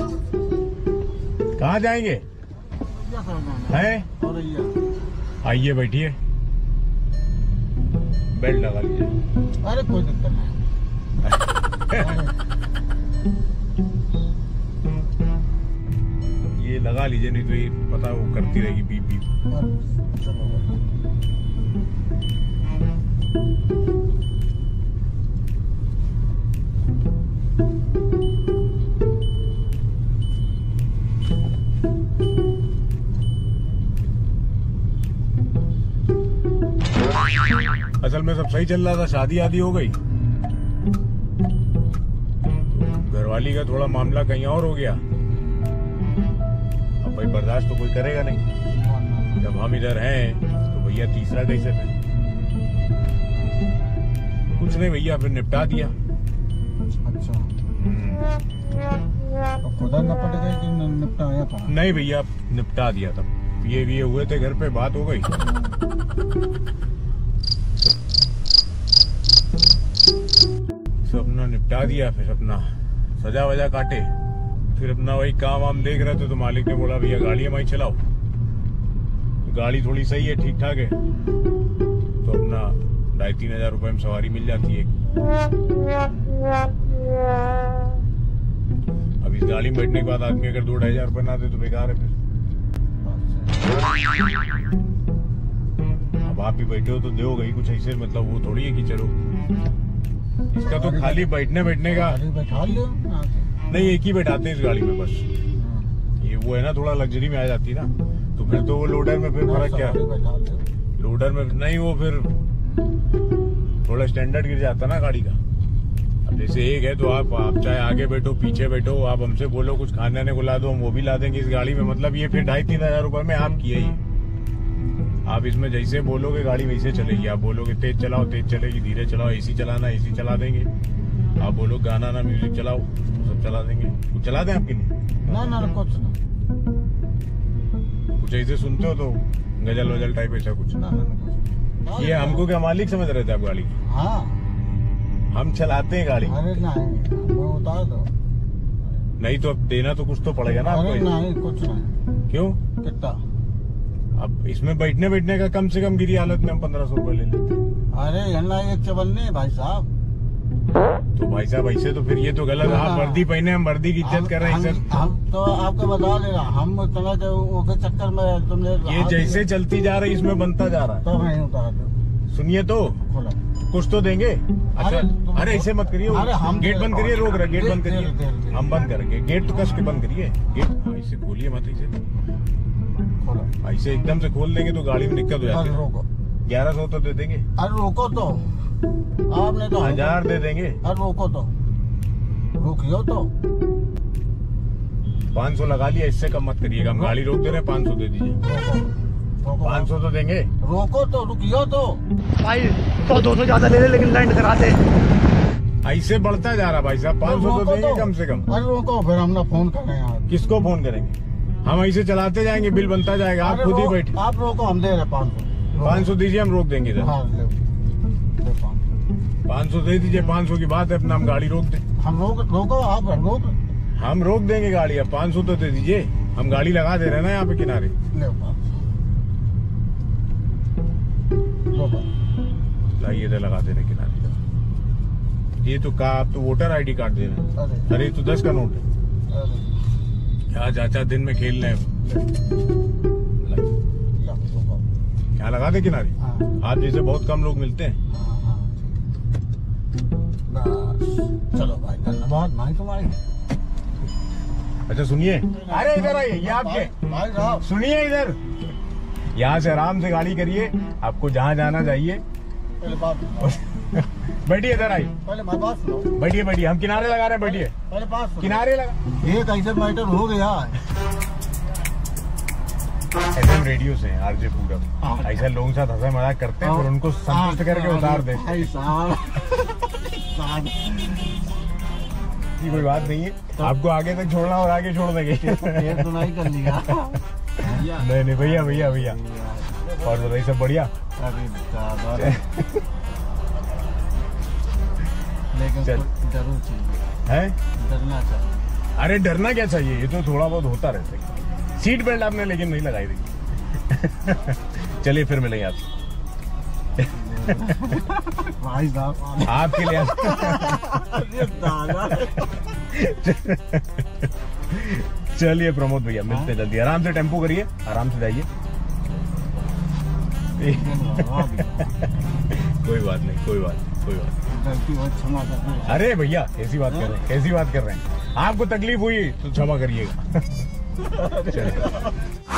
कहाँ जाएँगे? हैं? आइए बैठिए। बेल्ट लगा लीजिए। अरे कोई दिक्कत नहीं। ये लगा लीजिए नहीं तो ये पता वो करती रहेगी बीप बीप। में सब सही चल रहा था शादी आदि हो गई। तो घरवाली का थोड़ा मामला कहीं और हो गया। अब भाई बर्दाश्त तो कोई करेगा नहीं। जब हम इधर हैं तो भैया तीसरा कैसे पे कुछ नहीं भैया फिर निपटा दिया। अच्छा। हम्म, तो खुदा न पड़ गए कि निपटाया था। नहीं भैया निपटा दिया तब ये ये हुए थे घर पे बात हो गई सब अपना निपटा दिया, फिर अपना सजा वजा काटे। फिर अपना वही काम वाम देख रहे थे तो मालिक ने बोला, भैया गाड़ी हमारी चलाओ। तो गाड़ी थोड़ी सही है ठीक ठाक है। तो अपना ढाई तीन हज़ार रुपए में सवारी मिल जाती है। अब इस गाड़ी में बैठने के बाद आदमी अगर दो ढाई हज़ार रुपये ना दे तो बेकार है फिर। अब आप भी बैठे हो तो दो गई कुछ ऐसे मतलब वो थोड़ी है कि चलो। इसका तो खाली बैठने बैठने का बैठा नहीं एक ही बैठाते हैं इस गाड़ी में बस। ये वो है ना थोड़ा लग्जरी में आ जाती है ना। तो फिर तो वो लोडर में फिर फ़र्क क्या? लोडर में नहीं वो फिर थोड़ा स्टैंडर्ड गिर जाता ना गाड़ी का। अब जैसे एक है तो आप आप चाहे आगे बैठो पीछे बैठो आप हमसे बोलो कुछ खाने ने को ला दो हम वो भी ला देंगे इस गाड़ी में। मतलब ये फिर ढाई तीन हज़ार रुपए में आप किए ही। आप इसमें जैसे बोलोगे गाड़ी वैसे चलेगी। आप बोलोगे तेज चलाओ तेज चलेगी धीरे चलाओ एसी चलाना एसी चला देंगे। आप बोलो गाना ना म्यूज़िक चलाओ सब चला देंगे। कुछ चला दें आपके लिए? ना ना कुछ ना। कुछ ऐसे सुनते हो तो गज़ल वजल टाइप ऐसा कुछ? ना ना ये हमको क्या मालिक समझ रहे थे आप गाड़ी? की हाँ। हम चलाते हैं गाड़ी। अरे नहीं उतार दो। नहीं तो अब देना तो कुछ तो पड़ेगा ना आपको नहीं कुछ नहीं क्यों? कितना? अब इसमें बैठने बैठने का कम से कम गिरी हालत में हम पंद्रह सौ रुपए ले लेते अरे यहाँ एक चवन्ने भाई साहब। तो भाई साहब ऐसे तो फिर ये तो गलत आप हाँ। वर्दी पहने हम वर्दी की इज़्ज़त कर रहे हैं सर। हम तो आपको बता दे रहा। हम इतना वो के चक्कर में तुमने ये जैसे चलती जा रही इसमें बनता जा रहा है। तो नहीं उतार सुनिए तो। खोलो। कुछ तो देंगे? अच्छा अरे, ऐसे मत करिए। अरे, हम गेट बंद करिए रोक रहे गेट बंद करिए। हम बंद करेंगे। गेट तो कस के बंद करिए। गेट हाँ, ऐसे खोलिए मत ऐसे खोलो। ऐसे एकदम से खोल देंगे तो गाड़ी में दिक्कत हो जाती है। रोको। ग्यारह सौ तो दे देंगे। अरे रोको तो। आपने तो हज़ार दे देंगे। अरे रोको तो। रुकियो तो। पाँच सौ लगा लिया इससे कम मत करिएगा। हम गाड़ी रोक दे रहे पाँच सौ दे दीजिए। रोको रोको। पाँच सौ तो देंगे। रोको तो रुकियो तो। भाई तो दो सौ ज़्यादा ले ले लेकिन लैंड करा दे ऐसे बढ़ता जा रहा भाई साहब पाँच सौ तो देंगे कम से कम। अरे रोको फिर हमने फ़ोन कर रहे हैं यार। किसको फ़ोन करेंगे? हम ऐसे चलाते जाएँगे बिल बनता जाएगा आप खुद ही बैठे। आप रोको हम दे रहे पाँच सौ। पाँच सौ दीजिए हम रोक देंगे इधर। हाँ ले। ले पाँच सौ। दे दीजिए पाँच सौ की बात है अपना हम गाड़ी रोक दें। हम रोक रोको आप रोक। हम रोक देंगे गाड़ी अब पाँच सौ तो दे दीजिए। हम गाड़ी लगा दे रहे हैं ना यहाँ पे किनारे। लाइए इधर लगा दे रहे किनारे। ये तो का आप तो वोटर आईडी कार्ड दे रहे हैं। अरे। तो दस का नोट है। क्या चाचा दिन में खेल रहे हैं? क्या लगा दे किनारे? हाँ। आज जैसे बहुत कम लोग मिलते हैं। हाँ हाँ चलो भाई धन्यवाद भाई तुम्हारी। अच्छा सुनिए। अरे इधर आइए ये आपके। भाई साहब। सुनिए इधर। यहाँ से आराम से गाड़ी करिए। आपको जहाँ जाना चाहिए। बैठिए इधर आइए पहले बात सुनो बैठिए बैठिए हम किनारे लगा रहे हैं बैठिए पहले बात किनारे लगा एक ऐसे मैटर हो गया है। एफएम रेडियो से आरजे पूरब। हाँ। ऐसा लोगों के साथ हंसा मज़ाक करते हैं फिर उनको संतुष्ट करके उतार दे भाई साहब। साहब, की कोई बात नहीं है। आपको आगे तक छोड़ना और आगे छोड़ देंगे। कर लिया। नहीं नहीं भैया भैया भैया। और बताइए सब बढ़िया? लेकिन चल। चाहिए। है? डरना चाहिए। अरे डरना क्या चाहिए? ये तो थोड़ा बहुत होता रहता है। सीट बेल्ट आपने लेकिन नहीं लगाई थी। चलिए फिर मिलेंगे आपसे। भाई साहब आपके लिए। चलिए प्रमोद भैया मिलते हैं। जल्दी। आराम से टेंपो करिए आराम से जाइए। कोई बात नहीं कोई बात नहीं कोई बात नहीं। क्षमा अरे भैया कैसी बात कर रहे हैं कैसी बात कर रहे हैं। आपको तकलीफ़ हुई तो क्षमा करिएगा।